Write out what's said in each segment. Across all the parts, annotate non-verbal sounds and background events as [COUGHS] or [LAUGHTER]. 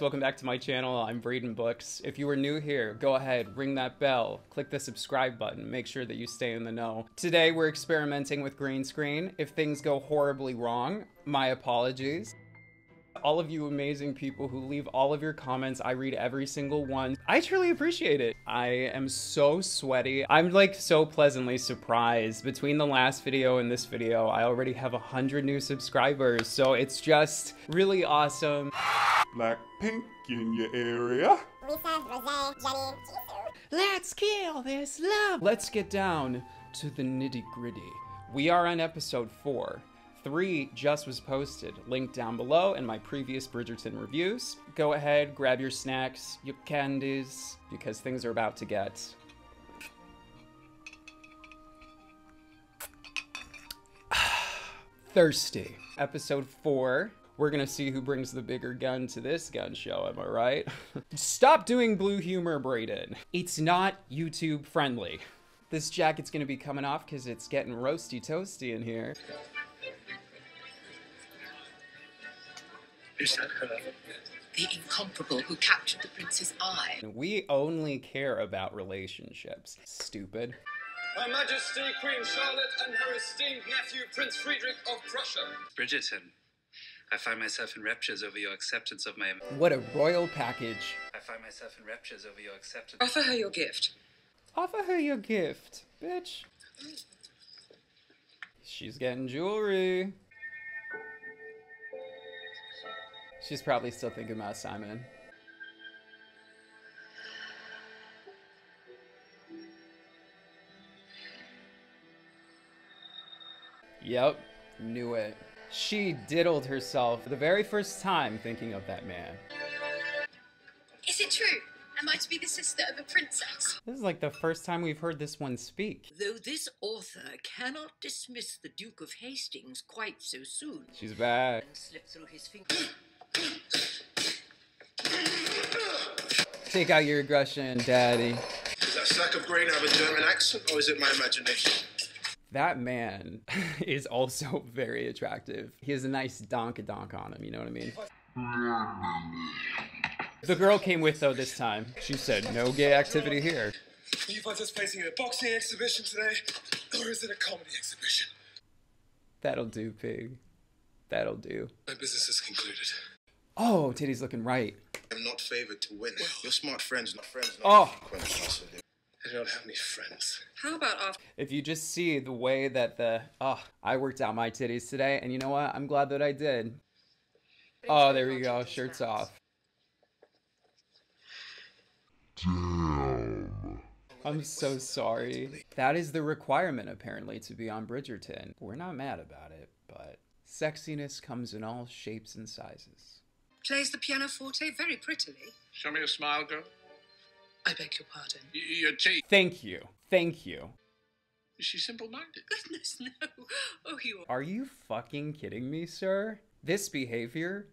Welcome back to my channel. I'm Braden Books. If you are new here, go ahead, ring that bell, click the subscribe button, make sure that you stay in the know. Today we're experimenting with green screen. If things go horribly wrong, my apologies all of you amazing people who leave all of your comments. I read every single one. I truly appreciate it. I am so sweaty. I'm like so pleasantly surprised. Between the last video and this video, I already have a hundred new subscribers. So it's just really awesome. Blackpink in your area. Lisa, Rosé, Jennie, Jisoo. Let's kill this love. Let's get down to the nitty gritty. We are on episode four. Three just was posted, linked down below in my previous Bridgerton reviews. Go ahead, grab your snacks, your candies, because things are about to get [SIGHS] thirsty. Episode four. We're gonna see who brings the bigger gun to this gun show, am I right? Stop doing blue humor, Braden. It's not YouTube friendly. This jacket's gonna be coming off because it's getting roasty toasty in here. Is that her? the incomparable who captured the prince's eye. We only care about relationships. Stupid. Her Majesty Queen Charlotte and her esteemed nephew Prince Friedrich of Prussia. Bridgerton, I find myself in raptures over your acceptance of my. What a royal package. I find myself in raptures over your acceptance. Offer her your gift. Offer her your gift, bitch. She's getting jewelry. She's probably still thinking about Simon. Yep, knew it. She diddled herself for the very first time thinking of that man. Is it true? Am I to be the sister of a princess? This is like the first time we've heard this one speak. Though this author cannot dismiss the Duke of Hastings quite so soon, She's back. and slip through his fingers. Take out your aggression, daddy. Does that sack of grain have a German accent, or is it my imagination? That man [LAUGHS] is also very attractive. He has a nice donk-a-donk on him, you know what I mean? The girl came with though this time. She said, no gay activity here. Are you participating in a boxing exhibition today, or is it a comedy exhibition? That'll do, pig. That'll do. My business is concluded. Oh, titty's looking right. I'm not favored to win. Well, Your smart friends, not friends. Not Oh. Consequences. I don't have any friends. How about off? If you just see the way that the, oh, I worked out my titties today, and you know what? I'm glad that I did. Oh, there we go. Shirts off. Damn. I'm so sorry. That is the requirement, apparently, to be on Bridgerton. We're not mad about it, but sexiness comes in all shapes and sizes. plays the pianoforte very prettily? Show me a smile, girl. I beg your pardon. Y- your teeth. Thank you. Thank you. Is she simple-minded? [LAUGHS] Goodness no. Oh, you Are you fucking kidding me, sir? This behavior,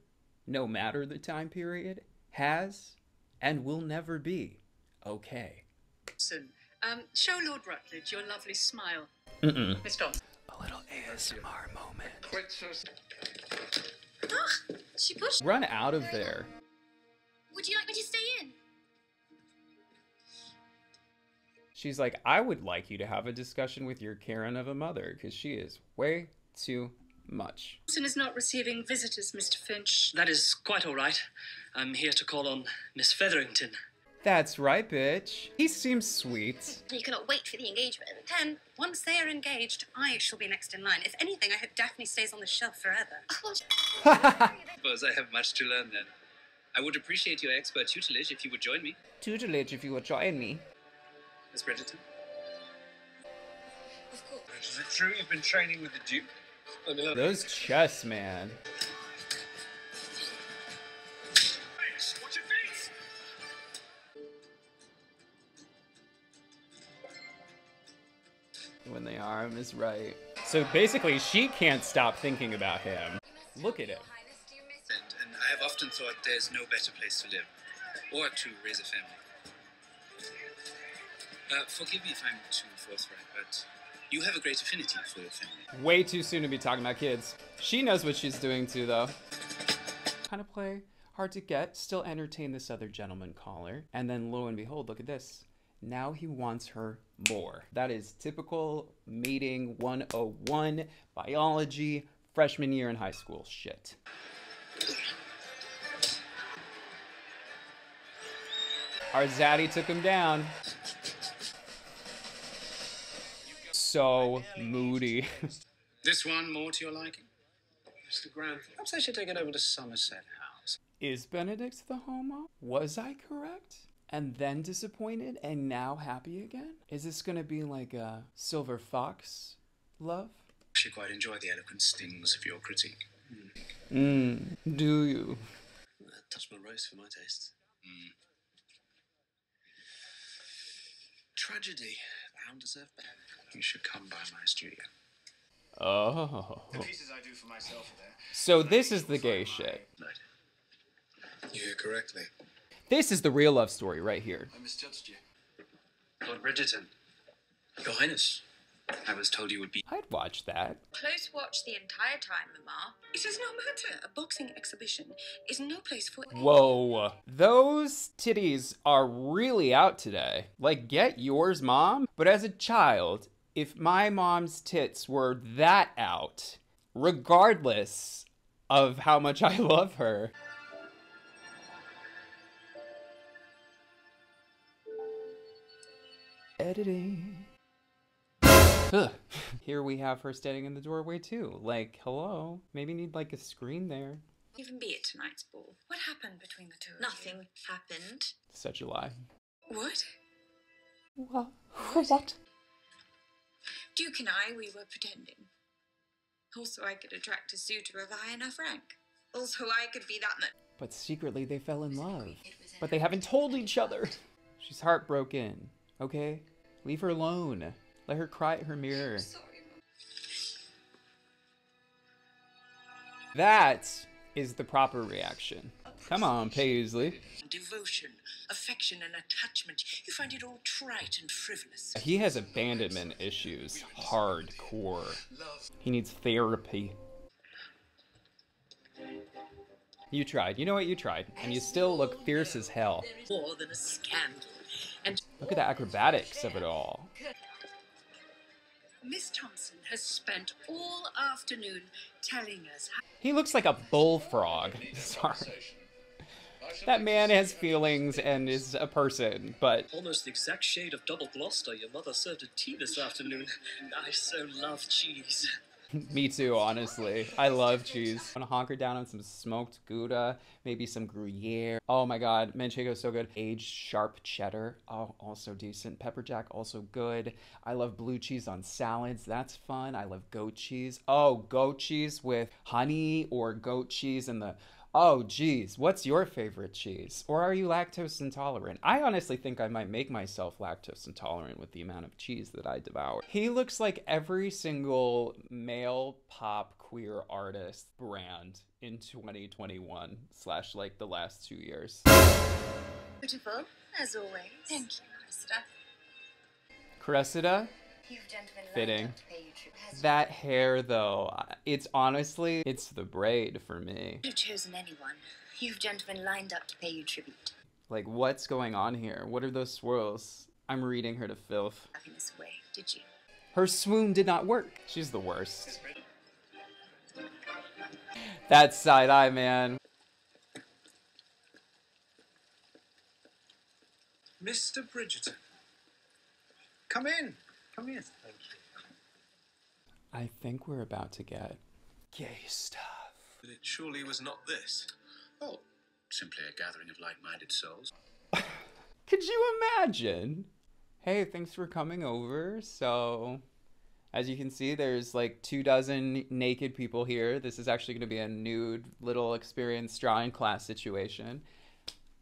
no matter the time period, has and will never be okay. Watson. Um, show Lord Rutledge your lovely smile. Mm-mm. Miss Dawson. A little ASMR moment. Quite so. Ah, she pushed. Run out of there. Would you like me to stay in? She's like, I would like you to have a discussion with your Karen of a mother because she is way too much. Watson is not receiving visitors, Mr. Finch. That is quite all right. I'm here to call on Miss Featherington. That's right, bitch. He seems sweet. You cannot wait for the engagement. Ten, once they are engaged, I shall be next in line. If anything, I hope Daphne stays on the shelf forever. Oh, [LAUGHS] Suppose I have much to learn then. I would appreciate your expert tutelage if you would join me, Tutelage if you would join me. Miss Bridgerton. Uh, is it true you've been training with the Duke? Let me. Those chests, man. Watch your face! When the arm is right. So basically, she can't stop thinking about him. Look at him. And, and I have often thought there's no better place to live or to raise a family. Uh, forgive me if I'm too forthright, but you have a great affinity for your family. Way too soon to be talking about kids. She knows what she's doing too, though. Kind of play hard to get, still entertain this other gentleman caller. And then lo and behold, look at this. Now he wants her more. That is typical mating 101 biology freshman year in high school shit. Our zaddy took him down. So moody. This one more to your liking? Mr. Grant, perhaps I should take it over to Somerset House. Is Benedict the homo? Was I correct? And then disappointed and now happy again? Is this gonna be like a silver fox love? Actually, quite enjoy the eloquent stings of your critique. Mmm, do you? That touched my roast for my taste. Mm. Tragedy. Bound deserve better. You should come by my studio. Oh. pieces I do for myself are there. So this is the gay shit. You hear correctly. This is the real love story right here. I misjudged you. Lord Bridgerton. Your Highness. I was told you would be. I'd watch that. Close watch the entire time, Mama. It does not matter. A boxing exhibition is no place for. Whoa. Those titties are really out today. Like, get yours, mom. But as a child, if my mom's tits were that out, regardless of how much I love her, editing. Ugh. [LAUGHS] Here we have her standing in the doorway too. Like, hello. Maybe need like a screen there. Even be at tonight's ball. What happened between the two of Nothing happened. Such a lie. you? What? What? What? Duke and I, we were pretending. Also, I could attract a suitor of high enough rank. Also, I could be that much. But secretly they fell in love. But they haven't told each other. She's heartbroken. Okay? Leave her alone. Let her cry at her mirror. That is the proper reaction. Come on, Paisley. Devotion, affection, and attachment. You find it all trite and frivolous. He has abandonment issues. Hardcore. He needs therapy. You tried. You know what? You tried. And you still look fierce as hell. More than a scandal. And Look at the acrobatics of it all. Miss Thompson has spent all afternoon telling us how. He looks like a bullfrog. [LAUGHS] Sorry. That man has feelings and is a person, but Almost the exact shade of double Gloucester your mother served at tea this afternoon. I so love cheese. [LAUGHS] me too, honestly. I love cheese. I'm gonna honker down on some smoked Gouda, maybe some Gruyere. Oh my god, Manchego is so good. Aged sharp cheddar, oh, also decent. Pepper jack, also good. I love blue cheese on salads, that's fun. I love goat cheese. Oh, goat cheese with honey or goat cheese in the Oh, geez, what's your favorite cheese? Or are you lactose intolerant? I honestly think I might make myself lactose intolerant with the amount of cheese that I devour. He looks like every single male pop queer artist brand in 2021 slash like the last two years. Beautiful, as always. Thank you, Cressida. Cressida, You gentlemen Fitting. lined up to pay you tribute. Has that hair though, it's honestly, it's the braid for me. You've chosen anyone? You've gentlemen lined up to pay you tribute. Like, what's going on here? What are those swirls? I'm reading her to filth. Having this way, did you? Her swoon did not work. She's the worst. That side eye, man. Mr. Bridgerton. Come in. Come in. Thank you. I think we're about to get gay stuff. But it surely was not this. Oh, simply a gathering of like minded souls. [LAUGHS] Could you imagine? Hey, thanks for coming over. So, as you can see, there's like two dozen naked people here. This is actually going to be a nude little experience drawing class situation. [LAUGHS]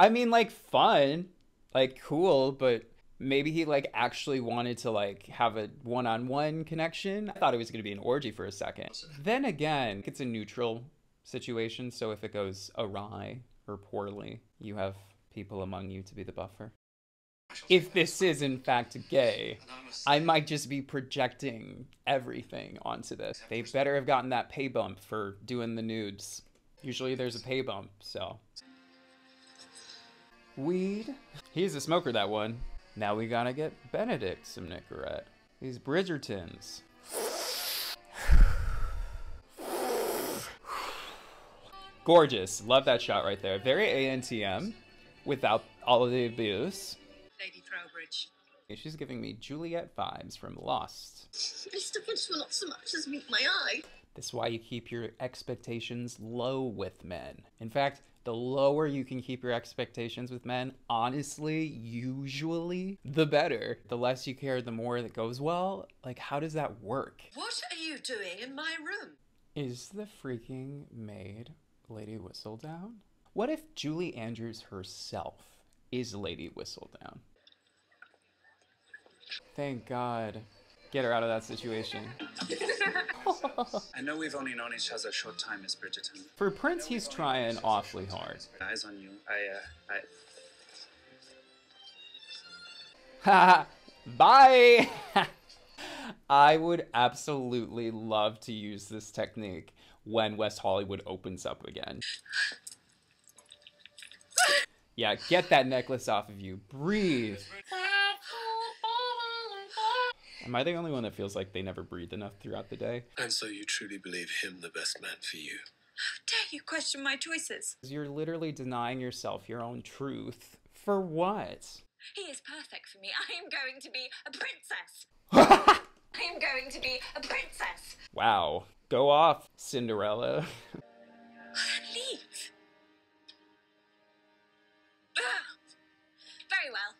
I mean, like, fun, like, cool, but maybe he like actually wanted to like have a one-on-one connection. I thought it was going to be an orgy for a second. Then again, it's a neutral situation, so if it goes awry or poorly, you have people among you to be the buffer. If this is in fact gay, I might just be projecting everything onto this. They better have gotten that pay bump for doing the nudes. Usually there's a pay bump, so. Weed. He's a smoker, that one. Now we gotta get Benedict some Nicorette. These Bridgertons. [SIGHS] Gorgeous. Love that shot right there. Very ANTM without all of the abuse. Lady Trowbridge. She's giving me Juliet vibes from Lost. [LAUGHS] Mr. Will not so much as meet my eye. This is why you keep your expectations low with men. In fact, the lower you can keep your expectations with men, honestly, usually, the better. The less you care, the more that goes well. Like, how does that work? What are you doing in my room? Is the freaking maid Lady Whistledown? What if Julie Andrews herself is Lady Whistledown? Thank God. Get her out of that situation. [LAUGHS] I know we've only known each other a short time, Miss Bridgerton. For Prince, he's trying awfully hard. Eyes on you. I, uh, I. Ha! [LAUGHS] Bye! [LAUGHS] I would absolutely love to use this technique when West Hollywood opens up again. Yeah, get that necklace off of you. Breathe. Am I the only one that feels like they never breathe enough throughout the day? And so you truly believe him the best man for you? How dare you question my choices? You're literally denying yourself your own truth. For what? He is perfect for me. I am going to be a princess. [LAUGHS] I am going to be a princess. Wow. Go off, Cinderella. Leave. Very well.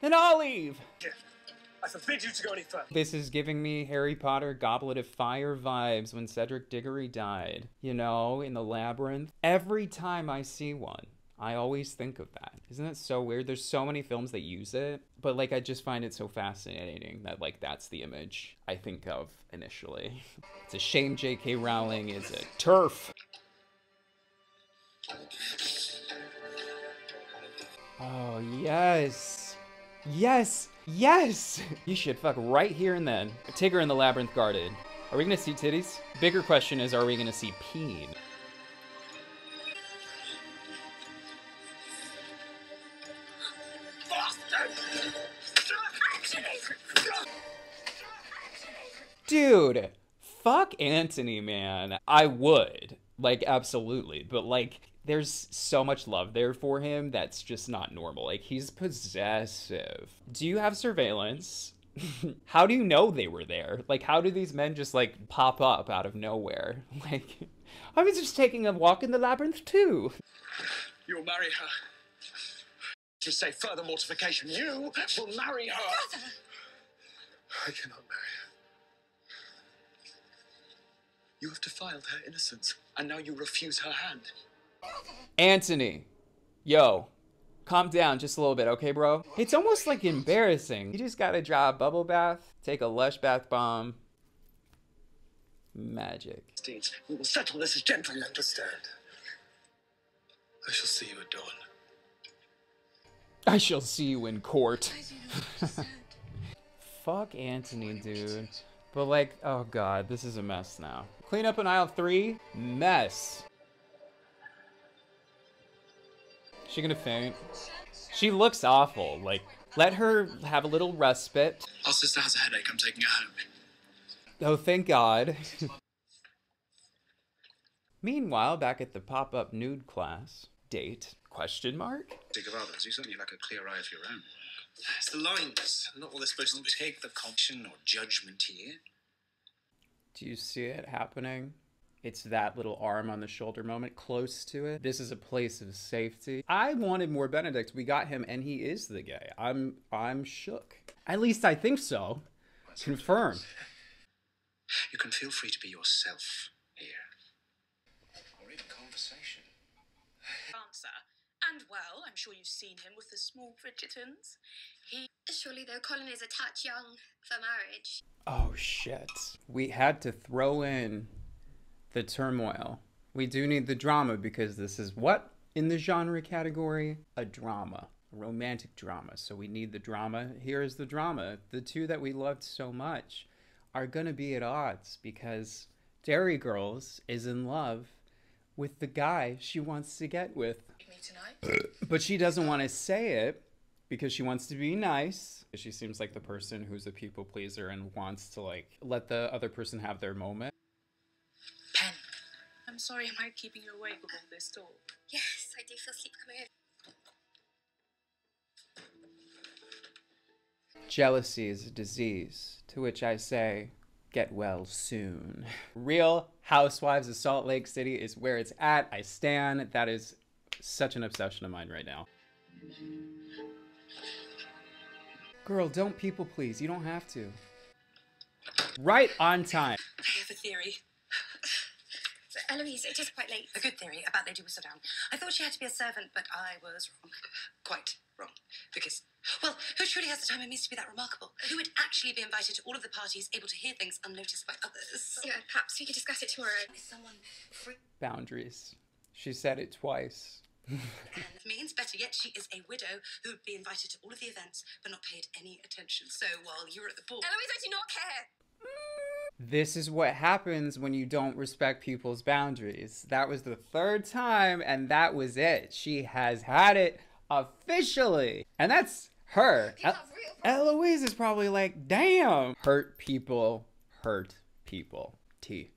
then I'll leave. I forbid you to go any further. This is giving me Harry Potter Goblet of Fire vibes when Cedric Diggory died. You know, in the labyrinth. Every time I see one, I always think of that. Isn't that so weird? There's so many films that use it, but like I just find it so fascinating that like that's the image I think of initially. [LAUGHS] It's a shame J.K. Rowling is a TERF. Oh, yes. Yes. Yes. [LAUGHS] You should fuck right here and then. Tigger in the labyrinth garden. Are we gonna see titties? Bigger question is, are we gonna see peen? Dude, fuck Anthony, man. I would. Like, absolutely. But, like, there's so much love there for him that's just not normal. Like, he's possessive. Do you have surveillance? [LAUGHS] how do you know they were there? Like, how do these men just, like, pop up out of nowhere? [LAUGHS] Like, I was just taking a walk in the labyrinth, too. You'll marry her. To say further mortification, you will marry her. Father. I cannot marry her. You have defiled her innocence, and now you refuse her hand. Anthony, yo, calm down just a little bit, okay, bro? It's almost like embarrassing. You just gotta draw a bubble bath, take a lush bath bomb. Magic. Deeds, we will settle this as gentlemen. Understand. I shall see you at dawn. I shall see you in court. [LAUGHS] Fuck Anthony, dude. But like, oh god, this is a mess now. Clean up in aisle three, mess. She gonna faint? She looks awful. Like, let her have a little respite. Our sister has a headache. I'm taking her home. Oh, thank God. Meanwhile, back at the pop-up nude class, date, question mark? Dig of others. You certainly lack like a clear eye of your own. It's the lines, not what they're supposed Don't to be. take the caution or judgment here. Do you see it happening? It's that little arm on the shoulder moment close to it. This is a place of safety. I wanted more Benedict. We got him and he is the gay. I'm I'm shook. At least I think so. Confirm. You can feel free to be yourself here. Or even conversation. Answer. And well, I'm sure you've seen him with the small Bridgertons. He. Surely, though, Colin is a touch young for marriage. Oh shit. We had to throw in the turmoil. We do need the drama because this is what in the genre category? A drama. A romantic drama. So we need the drama. Here is the drama. The two that we loved so much are going to be at odds because Dairy Girls is in love with the guy she wants to get with. [COUGHS] But she doesn't want to say it because she wants to be nice. She seems like the person who's a people pleaser and wants to like let the other person have their moment. Pen. I'm sorry, am I keeping you awake with all this talk? Yes, I do feel sleep coming over. Jealousy is a disease, to which I say, get well soon. Real Housewives of Salt Lake City is where it's at. I stand. That is such an obsession of mine right now. Girl, don't people please. You don't have to. Right on time. I have a theory. Eloise, it is quite late. A good theory about Lady Whistledown. I thought she had to be a servant, but I was wrong. [LAUGHS] Quite wrong. Because, well, who truly has the time and means to be that remarkable? Who would actually be invited to all of the parties, able to hear things unnoticed by others? Yeah, perhaps we could discuss it tomorrow. Someone free Boundaries. She said it twice. [LAUGHS] means, better yet, she is a widow who would be invited to all of the events but not paid any attention. So while you were at the ball. Eloise, I do not care. This is what happens when you don't respect people's boundaries. That was the third time, and that was it. She has had it officially. And that's her. People El- real. Eloise is probably like, damn. Hurt people hurt people. T.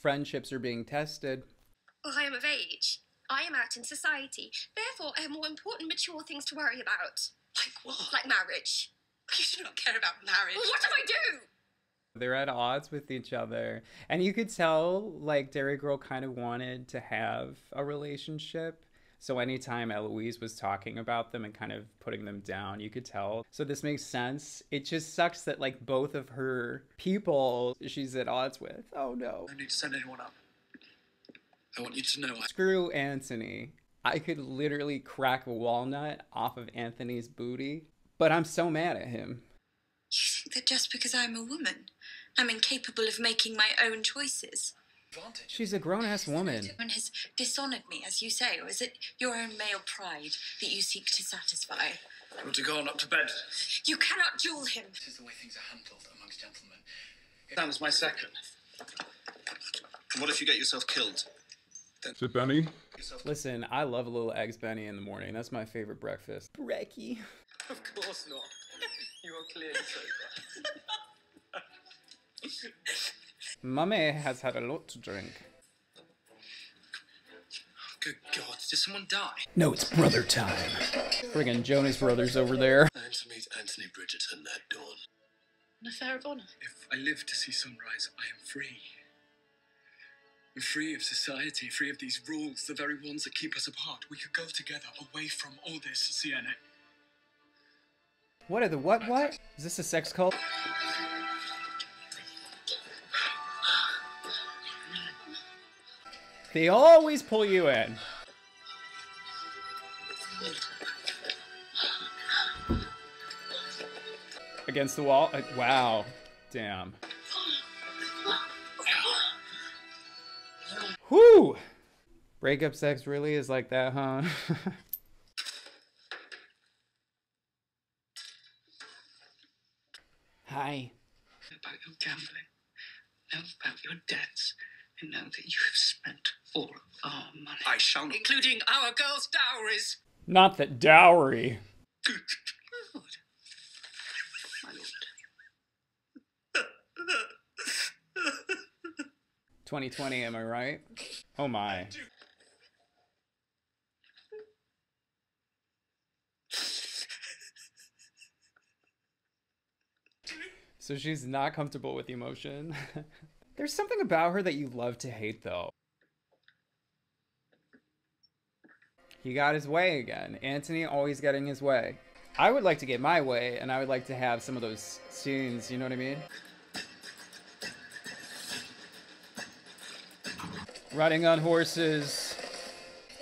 Friendships are being tested. Well, I am of age. I am out in society. Therefore, I have more important, mature things to worry about, Like what? like marriage. [LAUGHS] you do not care about marriage. Well, what do I do? They're at odds with each other. And you could tell, like, Dairy Girl kind of wanted to have a relationship. So anytime Eloise was talking about them and kind of putting them down, you could tell. So this makes sense. It just sucks that, like, both of her people she's at odds with. Oh no. I need to send anyone up. I want you to know I. Screw Anthony. I could literally crack a walnut off of Anthony's booty, but I'm so mad at him. You that just because I'm a woman, I'm incapable of making my own choices? She's a grown ass woman. Someone has dishonored me, as you say, or is it your own male pride that you seek to satisfy? You want to go on up to bed? You cannot duel him. This is the way things are handled amongst gentlemen. Sam's my second. What if you get yourself killed? Is it Benny? Listen, I love a little eggs Benny in the morning. That's my favorite breakfast. Brecky. Of course not. You are clearly sober. Mummy has had a lot to drink. Good God, did someone die? No, it's brother time. Friggin' Jonas Brothers over there. I am to meet Anthony Bridgerton at dawn. An affair of honour. If I live to see sunrise, I am free. I'm free of society, free of these rules, the very ones that keep us apart. We could go together away from all this, Siena. What are the what what? Is this a sex cult? They always pull you in. Against the wall? Uh, wow. Damn. Whew! Breakup sex really is like that, huh? [LAUGHS] Hi. About your gambling, know about your debts, and know that you have spent all of our money. I shall not. Including our girls' dowries. Not that dowry. Good Lord. My lord. 2020, am I right? Oh my. So she's not comfortable with emotion. [LAUGHS] There's something about her that you love to hate, though. He got his way again. Anthony always getting his way. I would like to get my way, and I would like to have some of those scenes, you know what I mean? Riding on horses.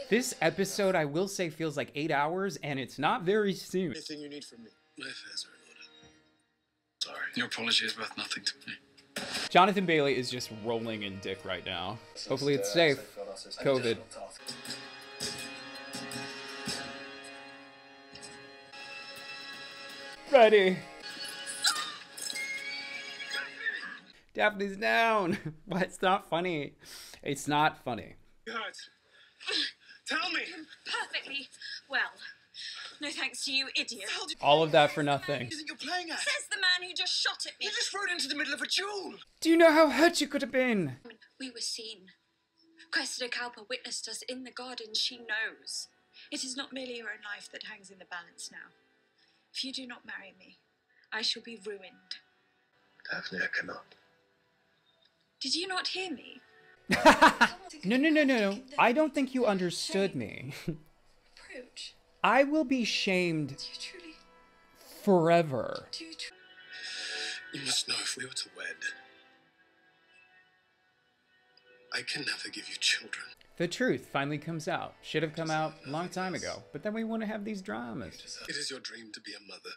This episode, I will say, feels like eight hours, and it's not very soon. Anything you need from me? My affairs are. Your apology is worth nothing to me. Jonathan Bailey is just rolling in dick right now. Hopefully it's safe. COVID. Ready. Daphne's down. [LAUGHS] Why it's not funny? It's not funny. Hurt. Tell me. Perfectly well. No thanks to you, idiot. All of that for nothing. You think you're playing at? Says the man who just shot at me. You just rode into the middle of a duel. Do you know how hurt you could have been? We were seen. Cressida Cowper witnessed us in the garden. She knows. It is not merely your own life that hangs in the balance now. If you do not marry me, I shall be ruined. Daphne, I cannot. Did you not hear me? [LAUGHS] No, no, no, no, no. I don't think you understood me. Approach. I will be shamed Do you truly forever. you You must know if we were to wed, I can never give you children. The truth finally comes out. Should have come out a long time ago. But then we wouldn't have these dramas. It is your dream to be a mother,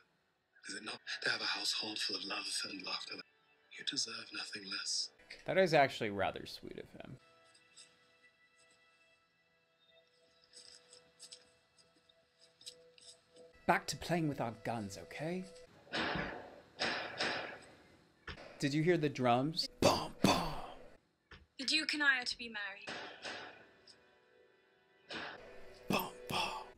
is it not? To have a household full of love and laughter. You deserve nothing less. That is actually rather sweet of him. Back to playing with our guns, okay? Did you hear the drums? Boom, boom. The Duke and I are to be married.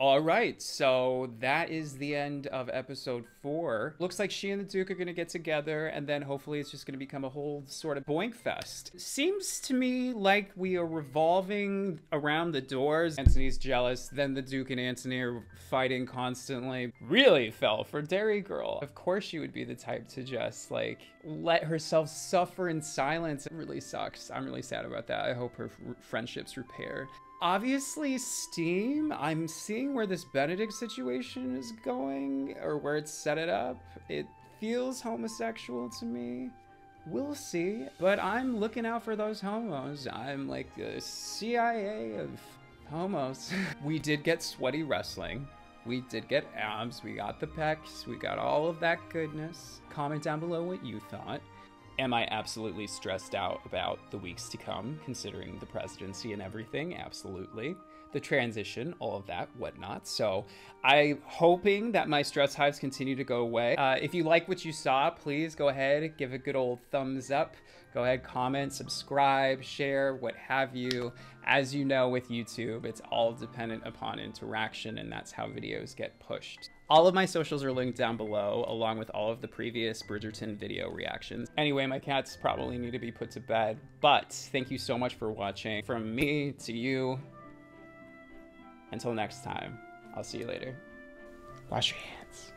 All right, so that is the end of episode four. Looks like she and the Duke are gonna get together, and then hopefully it's just gonna become a whole sort of boink fest. Seems to me like we are revolving around the doors. Anthony's jealous, then the Duke and Antony are fighting constantly. Really fell for Dairy Girl. Of course, she would be the type to just like let herself suffer in silence. It really sucks. I'm really sad about that. I hope her friendships repair obviously steam. I'm seeing where this benedict situation is going or where it's set it up. It feels homosexual to me. We'll see. But i'm looking out for those homos. I'm like the cia of homos. [LAUGHS] We did get sweaty wrestling. We did get abs. We got the pecs. We got all of that goodness. Comment down below what you thought Am I absolutely stressed out about the weeks to come, considering the presidency and everything? Absolutely. The transition, all of that, whatnot. So I'm hoping that my stress hives continue to go away. Uh, if you like what you saw, please go ahead, give a good old thumbs up. Go ahead, comment, subscribe, share, what have you. As you know, with YouTube, it's all dependent upon interaction, and that's how videos get pushed. All of my socials are linked down below, along with all of the previous Bridgerton video reactions. Anyway, my cats probably need to be put to bed, but thank you so much for watching. From me to you, until next time, I'll see you later. Wash your hands.